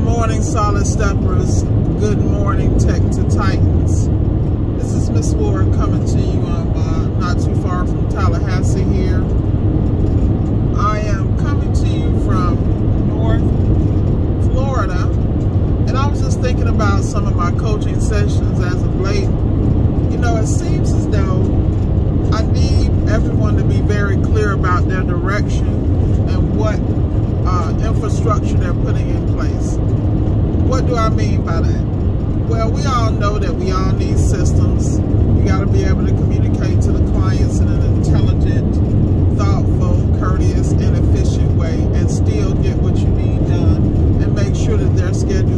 Good morning, Solid Steppers. Good morning, Tech2Titans. This is Miss Ward coming to you. I'm uh, not too far from Tallahassee here. I am coming to you from North Florida. And I was just thinking about some of my coaching sessions as of late. You know, it seems as though I need everyone to be very clear about their direction and what uh, infrastructure they're putting in place. What do I mean by that? Well, we all know that we all need systems. You got to be able to communicate to the clients in an intelligent, thoughtful, courteous, and efficient way and still get what you need done and make sure that their schedule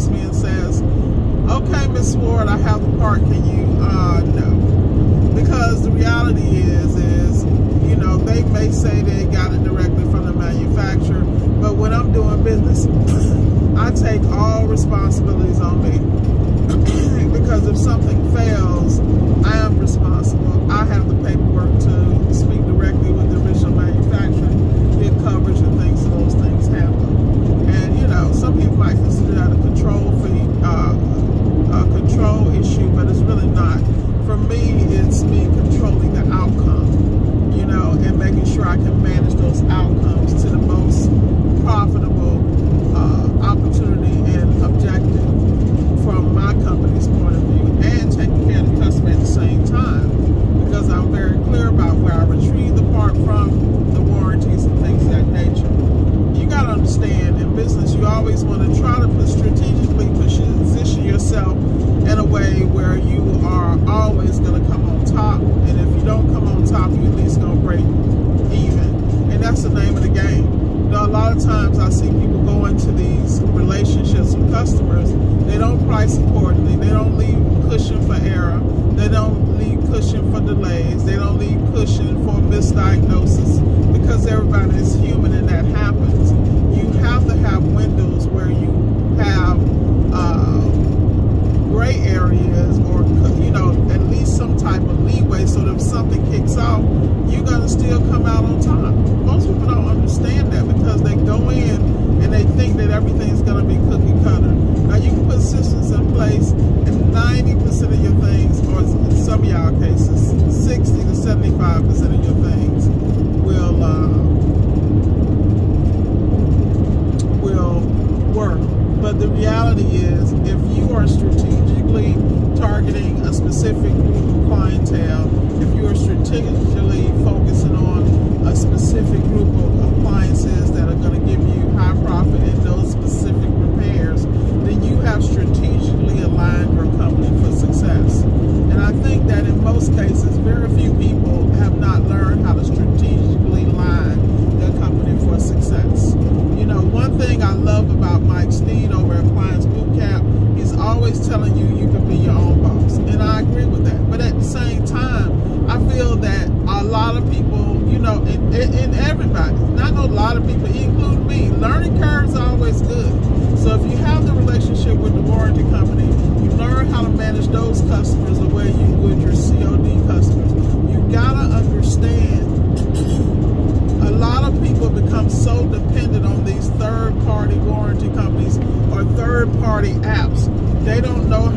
calls me and says, okay, Miss Ward, I have the part. Can you, uh, no. Because the reality is, is, you know, they may say they got it directly from the manufacturer, but when I'm doing business, I take all responsibilities on me. because if something fails, I am responsible. I have the paper me, it's me controlling the outcome, you know, and making sure I can manage those outcomes.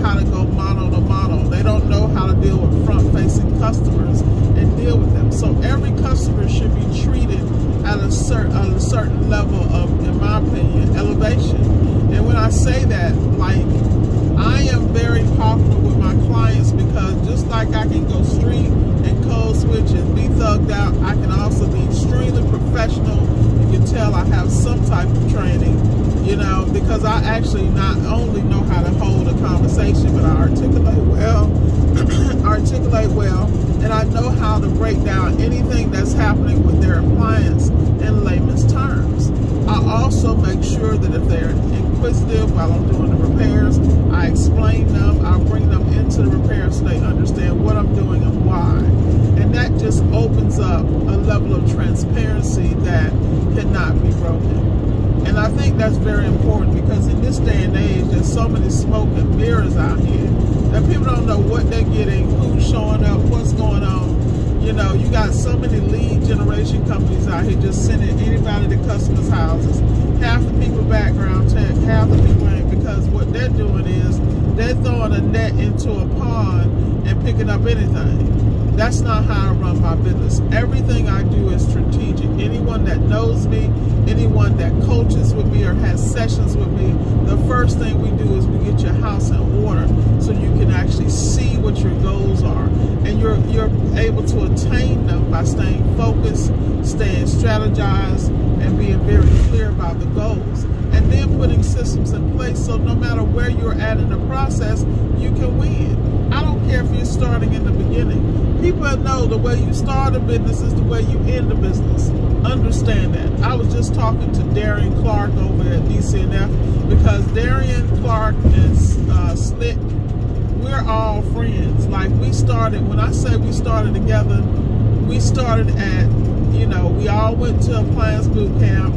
How to go mono to mono. They don't know how to deal with front-facing customers and deal with them. So every customer should be treated at a certain at a certain level of, in my opinion, elevation. And when I say that, like I am very popular with my clients because just like I can go street and code switch and be thugged out, I can also be extremely professional. You can tell I have some type of training, you know, because I actually not only know how to hold a conversation, but I articulate well, articulate well, and I know how to break down anything that's happening with their appliance in layman's terms. I also make sure that if they're inquisitive while I'm doing the repairs, I explain them, I bring them into the repair so they understand what I'm doing and why. And that just opens up a level of transparency that cannot be broken. And I think that's very important because in this day and age, there's so many smoke and mirrors out here that people don't know what they're getting, who's showing up, what's going on. You know, you got so many lead generation companies out here just sending anybody to customers' houses. Half the people background check, half the people ain't because what they're doing is they're throwing a net into a pond and picking up anything. That's not how I run my business. Everything I do is strategic. Anyone that knows me, anyone that coaches with me or has sessions with me, the first thing we do is we get your house in order so you can actually see what your goals are. And you're you're able to attain them by staying focused, staying strategized, and being very clear about the goals. And then putting systems in place so no matter where you're at in the process, you can win. Care if you're starting in the beginning. People know the way you start a business is the way you end a business. Understand that. I was just talking to Darian Clark over at DCNF because Darian Clark and uh, Slick, we're all friends. Like we started, when I say we started together, we started at, you know, we all went to appliance boot camp.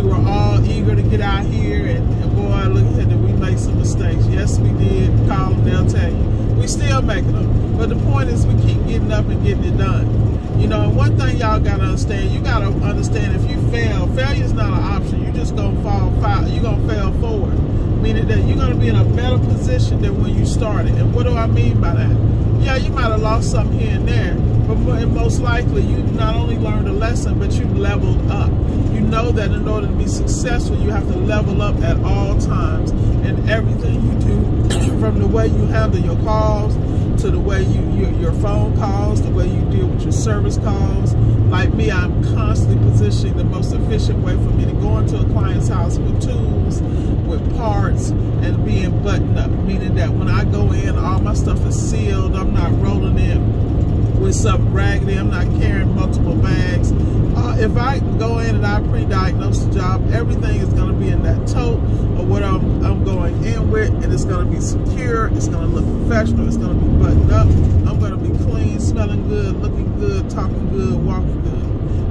We were all eager to get out here and, and boy, look at that, we made some mistakes. Yes, we did. Call them, they'll tell you. We still making them. But the point is we keep getting up and getting it done. You know, one thing y'all gotta understand, you gotta understand if you fail, failure is not an option. You just gonna fall, fall you're gonna fail forward. Meaning that you're gonna be in a better position than when you started. And what do I mean by that? Yeah, you might have lost something here and there, most likely you not only learned a lesson, but you leveled up. You know that in order to be successful, you have to level up at all times in everything you do, from the way you handle your calls, to the way you your, your phone calls, the way you deal with your service calls. Like me, I'm constantly positioning the most efficient way for me to go into a client's house with tools, with parts, and being buttoned up. Meaning that when I go in, all my stuff is sealed. I'm not rolling in with something raggedy. I'm not carrying multiple bags. Uh, if I go in and I pre-diagnose the job, everything is going to be in that tote or what I'm, I'm going in with, and it's going to be secure. It's going to look professional. It's going to be buttoned up. I'm going to be clean, smelling good, looking good, talking good, walking good.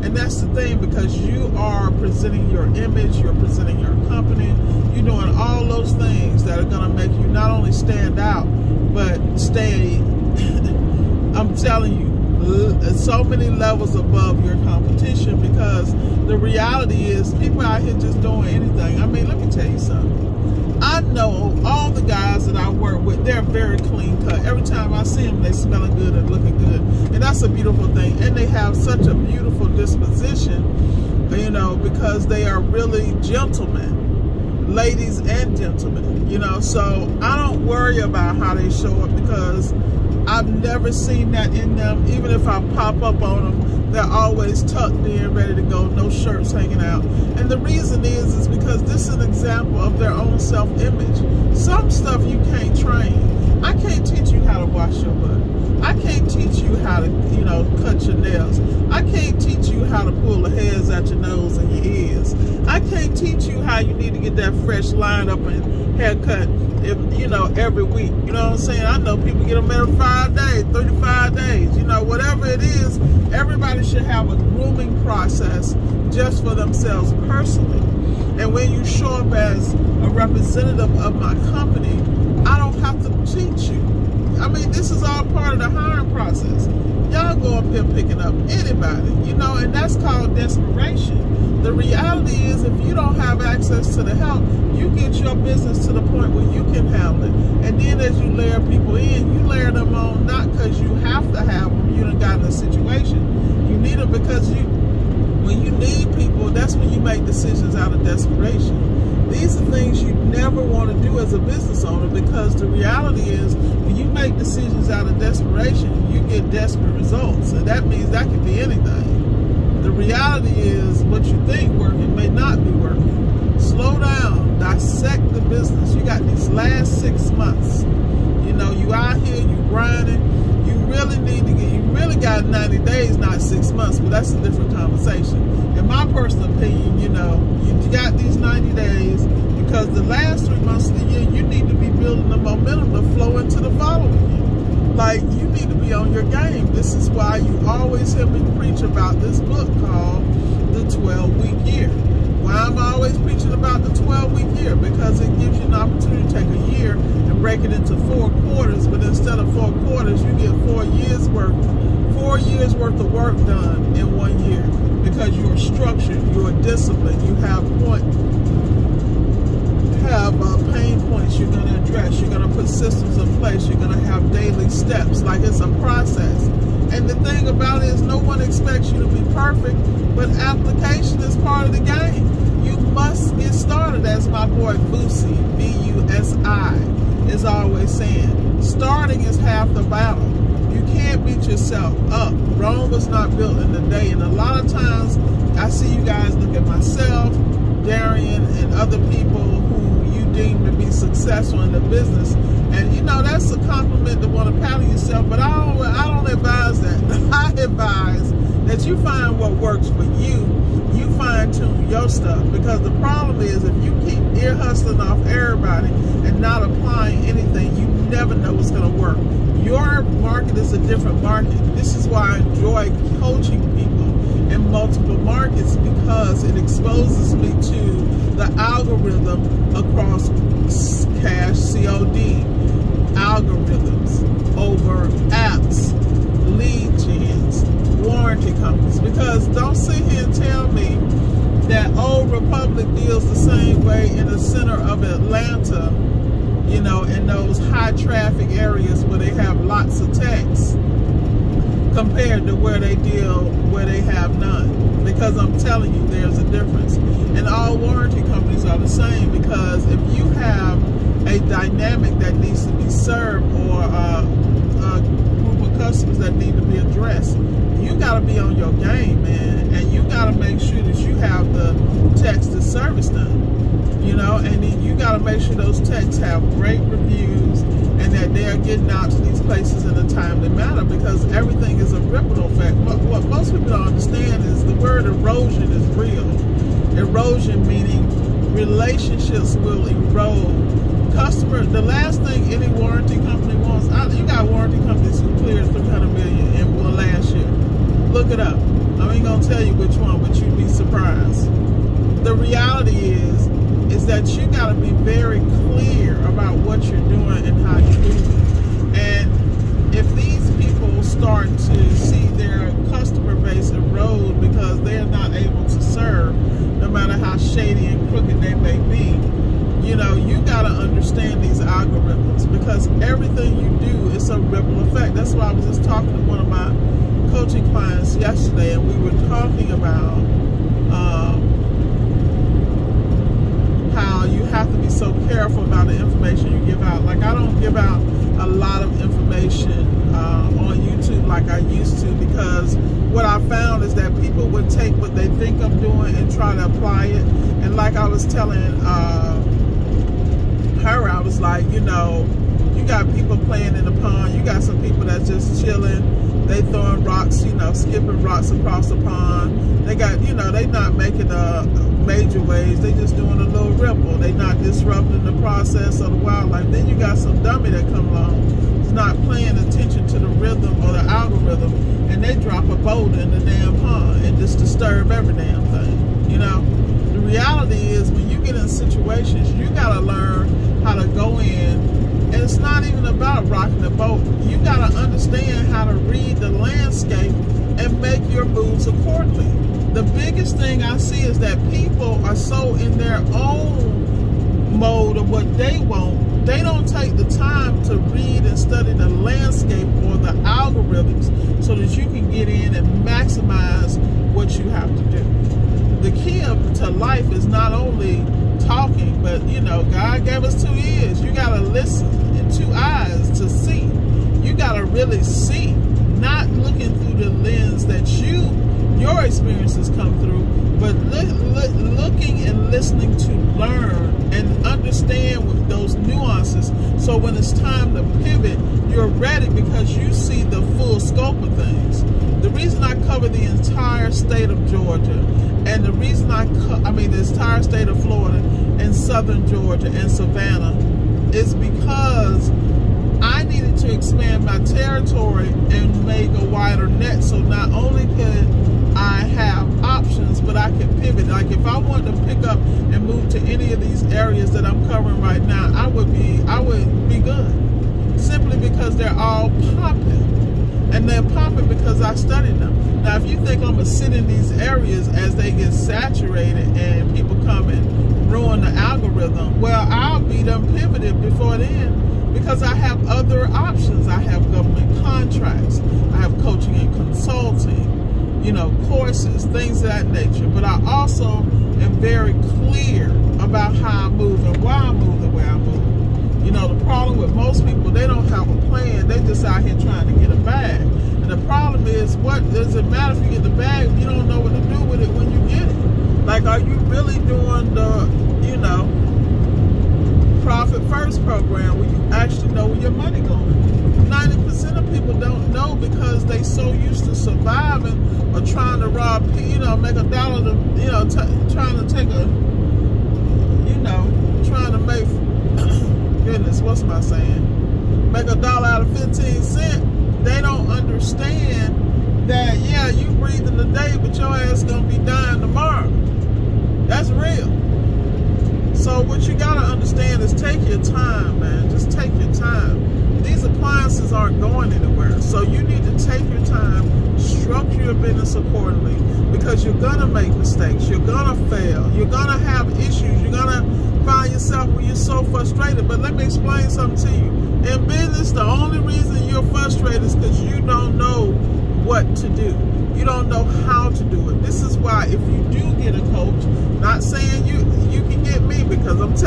And that's the thing because you are presenting your image, you're presenting your company, you're doing all those things that are going to make you not only stand out, but stay, I'm telling you, uh, uh, so many levels above your competition because the reality is people out here just doing anything. I mean, let me tell you something. I know all the guys that I work with, they're very clean cut. Every time I see them, they smelling good and looking good. And that's a beautiful thing. And they have such a beautiful disposition, you know, because they are really gentlemen, ladies and gentlemen, you know. So I don't worry about how they show up because I've never seen that in them. Even if I pop up on them, they're always tucked in, ready to go, no shirts hanging out. And the reason is, is because this is an example of their own self-image. Some stuff you can't train. I can't teach you how to wash your butt. I can't teach you how to, you know, cut your nails. I can't teach you how to pull the hairs out your nose and your ears. I can't teach you how you need to get that fresh line up and haircut, if, you know, every week. You know what I'm saying? I know people get them every five days, 35 days, you know, whatever it is. Everybody should have a grooming process just for themselves personally. And when you show up as a representative of my company, I don't have to teach you. I mean, this is all part of the hiring process. Y'all go up here picking up anybody, you know, and that's called desperation. The reality is if you don't have access to the help, you get your business to the point where you can handle it. And then as you layer people in, you layer them on not because you have to have them, you done got in a situation. You need them because you when you need people, that's when you make decisions out of desperation. These are things you never want to do as a business owner because the reality is when you make decisions out of desperation, you get desperate results. And that means that could be anything. The reality is what you think working may not be working. Slow down, dissect the business. You got these last six months. You know, you out here, you grinding, you really need to get, you really got 90 days, not six months, but that's a different conversation. In my personal opinion, you know, you got these 90 days because the last three months of the year, you need to be building the momentum to flow into the following year. Like, you need to be on your game. This is why you always hear me preach about this book called The 12-Week Year. Why am I always preaching about the 12-week year? Because it gives you an opportunity to take a year and break it into four quarters, but instead of four quarters, you get four years worth, four years worth of work done in one year because you're structured, you're disciplined, you have point, have uh, pain points you're going to address, you're going to put systems in place, you're going to have daily steps, like it's a process. And the thing about it is no one expects you to be perfect, but application is part of the game. You must get started, as my boy Vusi, V-U-S-I, is always saying. Starting is half the battle. You can't beat yourself up. Rome was not built in a day. And a lot of times, I see you guys look at myself, Darian, and other people who you deem to be successful in the business. And you know, that's a compliment to want to pat yourself, but I don't, I don't advise that. I advise that you find what works for you. You fine tune your stuff because the problem is if you keep ear hustling off everybody and not applying anything, you never know what's going to work. Your market is a different market. This is why I enjoy coaching people in multiple markets because it exposes me to the algorithm across cash COD algorithms over apps, lead gens, warranty companies. Because don't sit here and tell me that Old Republic deals the same way in the center of Atlanta, you know, in those high traffic areas where they have lots of techs compared to where they deal where they have none. Because I'm telling you, there's a difference. And all warranty companies are the same because if you have a dynamic that needs to be served or a, a group of customers that need to be addressed, you got to be on your game, man. And you got to make sure that you have the text to service them. You know, and then you got to make sure those texts have great reviews and that they are getting out to these places in a timely manner because everything is a ripple effect. What, what most people don't understand is the word erosion is real. Erosion meaning relationships will erode. Customer, the last thing any warranty company wants, I, you got warranty companies who cleared 300 million in the last year. Look it up. I ain't gonna tell you which one, but you'd be surprised. The reality is, is that you gotta be very clear about what you're doing and how you do it. And if these people start to see their customer base erode because they're not able to serve, no matter how shady and crooked they may be, you know, you got to understand these algorithms because everything you do is a ripple effect. That's why I was just talking to one of my coaching clients yesterday, and we were talking about um, how you have to be so careful about the information you give out. Like, I don't give out a lot of information uh, on YouTube like I used to because what I found is that people would take what they think I'm doing and try to apply it. And like I was telling uh, her, I was like, you know, you got people playing in the pond. You got some people that's just chilling. They throwing rocks, you know, skipping rocks across the pond. They got, you know, they not making a major waves. They just doing a little ripple. They not disrupting the process of the wildlife. Then you got some dummy that come along. It's not paying attention to the rhythm or the algorithm, and they drop a boulder in the damn pond and just disturb every damn thing. You know, the reality is when you get in situations, you gotta learn how to go in and it's not even about rocking the boat. You got to understand how to read the landscape and make your moves accordingly. The biggest thing I see is that people are so in their own mode of what they want. They don't take the time to read and study the landscape or the algorithms so that you can get in and maximize what you have to do. The key of, to life is not only talking, but you know, God gave us two ears. You got to listen and two eyes to see. You got to really see, not looking through the lens that you, your experiences come through, but looking and listening to learn and understand with those nuances. So when it's time to pivot, you're ready because you see the full scope of things. The reason I cover the entire state of Georgia and the reason I, I mean, the entire state of Florida and southern Georgia and Savannah is because I needed to expand my territory and make a wider net. So not only could I have options, but I can pivot. Like if I wanted to pick up and move to any of these areas that I'm covering right now, I would be, I would be good. Simply because they're all popping. And they're popping because I studied them. Now, if you think I'm to sit in these areas as they get saturated and people come and ruin the algorithm, well, I'll be done pivoted before then because I have other options. I have government contracts. I have coaching and consulting, you know, courses, things of that nature. But I also am very clear about how I move and why I move the way I move. You know, the problem with most people, they don't have a plan. They just out here trying to get a bag. And the problem is, what does it matter if you get the bag if you don't know what to do with it when you get it? Like, are you really doing the, you know, profit first program where you actually know where your money going? 90% of people don't know because they so used to surviving or trying to rob, you know, make a dollar to, you know, trying to take a, you know, trying to make goodness, what's my saying? Make a dollar out of 15 cents. They don't understand that, yeah, you breathing today, but your ass gonna be dying tomorrow. That's real. So what you gotta understand is take your time, man. Just take your time. These appliances aren't going anywhere. So you need to take your time, structure your business accordingly because you're gonna make mistakes. You're gonna fail. You're gonna have issues. You're gonna find yourself where you're so frustrated. But let me explain something to you. In business, the only reason you're frustrated is because you don't know what to do. You don't know how to do it. This is why if you do get a coach, not saying you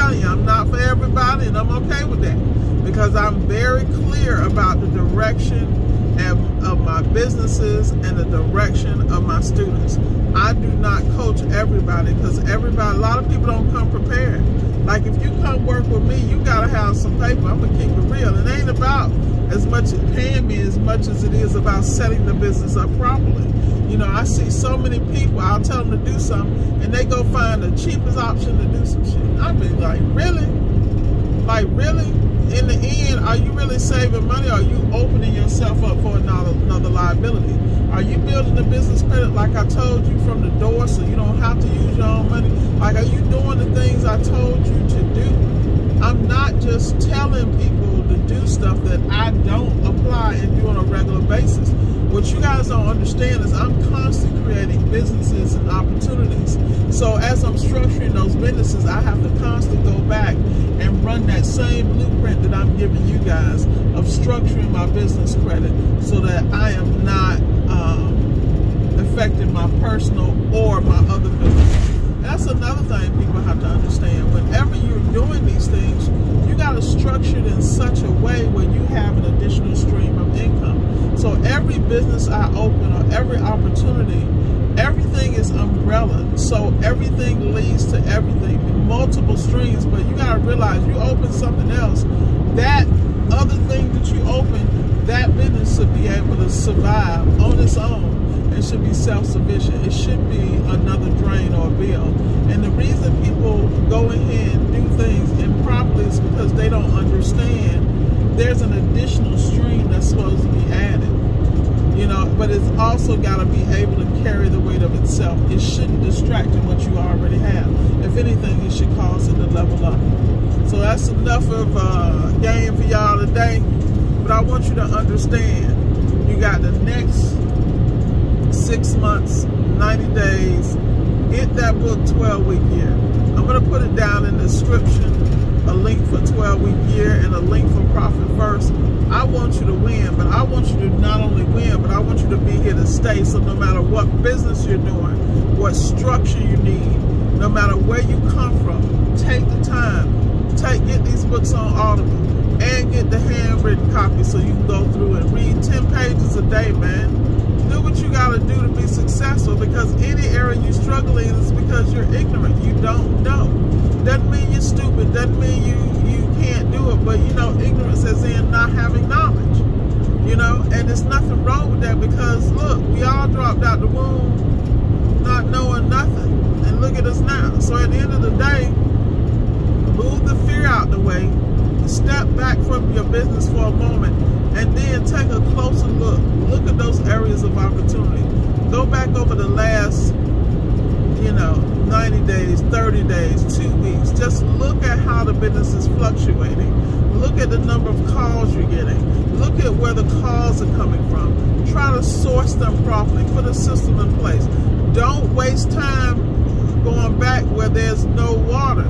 telling you, I'm not for everybody and I'm okay with that. Because I'm very clear about the direction of my businesses and the direction of my students. I do not coach everybody because everybody, a lot of people don't come prepared. Like if you come work with me, you gotta have some paper. I'm gonna keep it real. It ain't about as much paying me as much as it is about setting the business up properly. You know, I see so many people, I'll tell them to do something, and they go find the cheapest option to do some shit. I be like, really? Like, really? In the end, are you really saving money? Or are you opening yourself up for another, another liability? Are you building the business credit like I told you from the door so you don't have to use your own money? Like, are you doing the things I told you to do? Just telling people to do stuff that I don't apply and do on a regular basis. What you guys don't understand is I'm constantly creating businesses and opportunities. So as I'm structuring those businesses, I have to constantly go back and run that same blueprint that I'm giving you guys of structuring my business credit so that I am not um, affecting my personal or my other business that's another thing people have to understand. Whenever you're doing these things, you got to structure it in such a way where you have an additional stream of income. So every business I open or every opportunity, everything is umbrella. So everything leads to everything, multiple streams. But you got to realize you open something else, that other thing that you open, that business should be able to survive on its own and should be self-sufficient. It should be another drain or bill. And the reason people go ahead and do things improperly is because they don't understand there's an additional stream that's supposed to be added. You know, but it's also got to be able to carry the weight of itself. It shouldn't distract from what you already have. If anything, it should cause it to level up. So that's enough of uh, game for y'all today. But I want you to understand, you got the next six months, 90 days. Get that book 12 week year. I'm going to put it down in the description a link for 12 week year and a link for profit first. I want you to win, but I want you to not only win, but I want you to be here to stay. So no matter what business you're doing, what structure you need, no matter where you come from, take the time take get these books on Audible and get the handwritten copy so you can go through and read 10 pages a day, man. Do what you gotta do to be successful because any area you struggle in is because you're ignorant. You don't know. Doesn't mean you're stupid, doesn't mean you, you can't do it, but you know, ignorance is in not having knowledge. You know, and there's nothing wrong with that because look, we all dropped out the womb not knowing nothing. And look at us now. So at the end of the day, move the fear out the way, step back from your business for a moment, and then take a closer look. Look at those areas of opportunity. Go back over the last, you know, 90 days, 30 days, two weeks. Just look at how the business is fluctuating. Look at the number of calls you're getting. Look at where the calls are coming from. Try to source them properly. Put a system in place. Don't waste time going back where there's no water.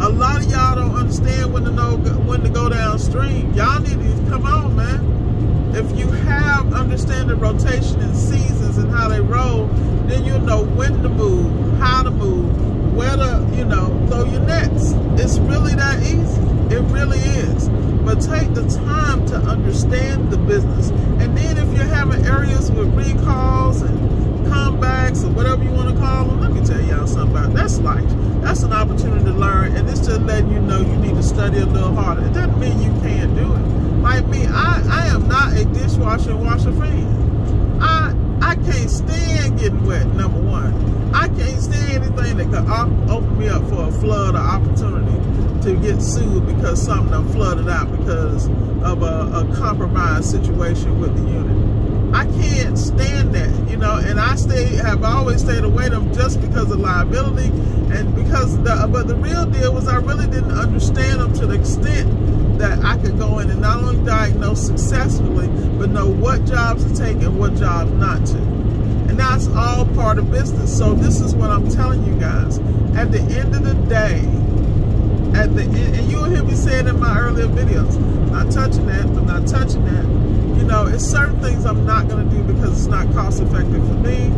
A lot of y'all don't understand when to know when to go downstream. Y'all need to come on, man. If you have understanding rotation and seasons and how they roll, then you'll know when to move, how to move, where to, you know, throw your nets. It's really that easy. It really is. But take the time to understand the business. And then if you're having areas with recalls and comebacks or whatever you want to call them, let me tell y'all something about that's life. That's an opportunity to learn, and it's just letting you know you need to study a little harder. It doesn't mean you can't do it. Like me, I, I am not a dishwasher washer fan. I I can't stand getting wet, number one. I can't stand anything that could open me up for a flood or opportunity to get sued because something flooded out because of a, a compromised situation with the unit. I can't stand that, you know, and I stay have always stayed away from just because of liability and because the but the real deal was I really didn't understand them to the extent that I could go in and not only diagnose successfully, but know what jobs to take and what jobs not to. And that's all part of business. So this is what I'm telling you guys. At the end of the day, at the and you'll hear me say it in my earlier videos, not touching that, I'm not touching that know, it's certain things I'm not going to do because it's not cost effective for me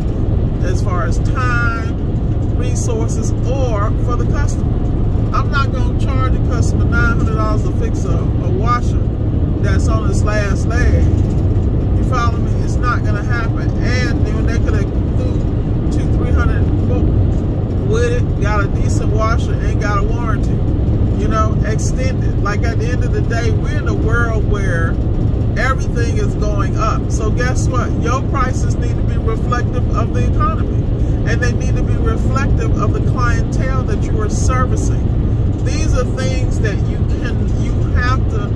as far as time, resources, or for the customer. I'm not going to charge a customer $900 to fix a, a washer that's on its last leg. You follow me? It's not going to happen. And then they could have two, three hundred with it, got a decent washer, and got a warranty. You know, extended. Like at the end of the day, we're in a world where everything is going up. So guess what? Your prices need to be reflective of the economy. And they need to be reflective of the clientele that you are servicing. These are things that you can you have to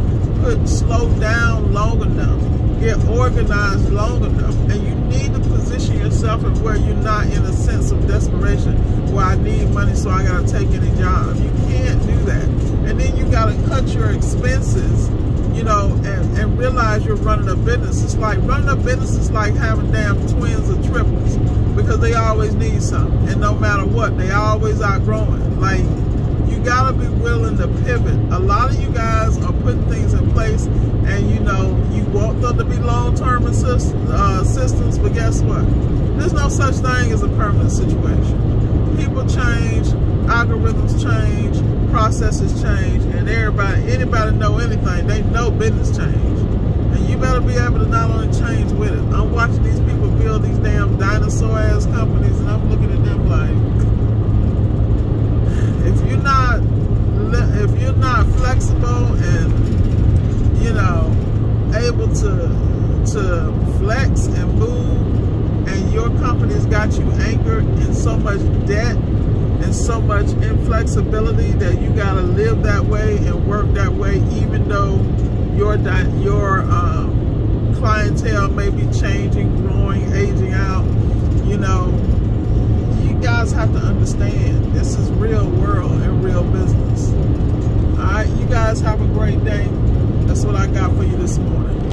put slow down long enough, get organized long enough, and you need to position yourself in where you're not in a sense of desperation where I need money so I gotta take any job. You can't do that. And then you gotta cut your expenses you know, and, and realize you're running a business. It's like running a business is like having damn twins or triplets because they always need something. And no matter what, they always outgrowing. Like, you gotta be willing to pivot. A lot of you guys are putting things in place and you know, you want them to be long-term assist, uh, systems, but guess what? There's no such thing as a permanent situation. People change, algorithms change, processes change, and everybody, anybody know anything, they know business change. And you better be able to not only change with it. I'm watching these people build these damn dinosaur-ass companies, and I'm looking at them like, if you're not, if you're not flexible and, you know, able to, to flex and move, and your company's got you anchored in so much debt and so much inflexibility that you got to live that way and work that way, even though your your um, clientele may be changing, growing, aging out. You know, you guys have to understand this is real world and real business. All right, you guys have a great day. That's what I got for you this morning.